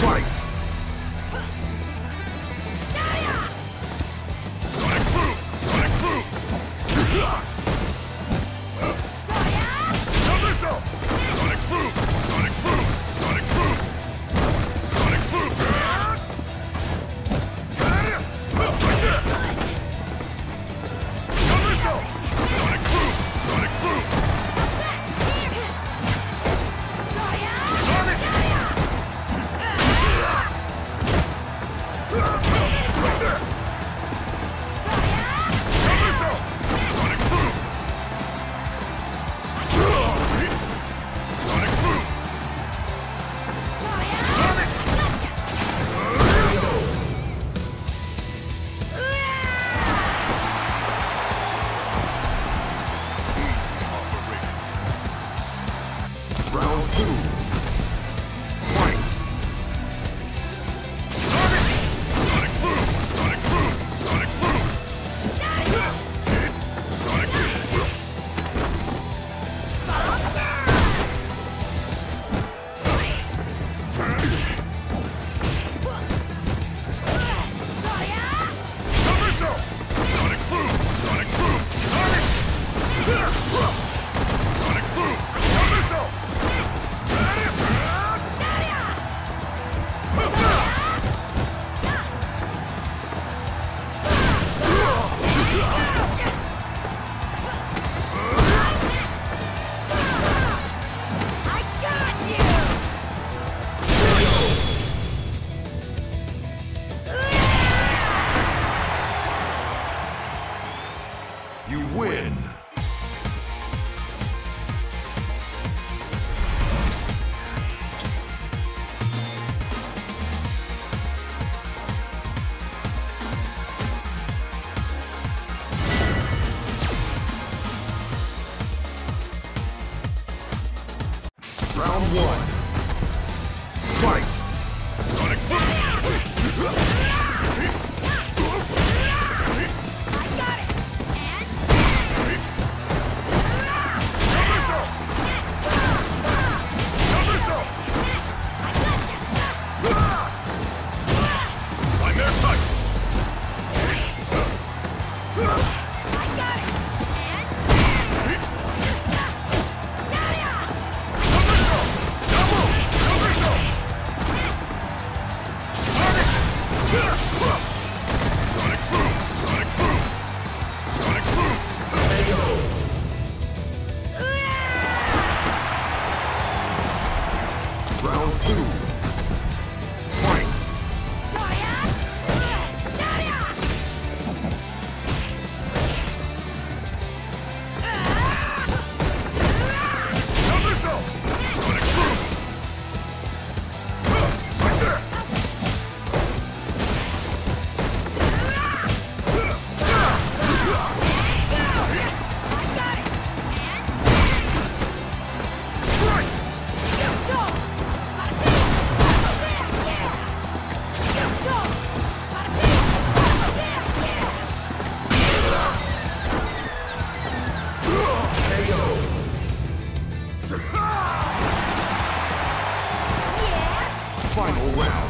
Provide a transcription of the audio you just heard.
Fight! Round one. Fight! Sonic boom! Final round.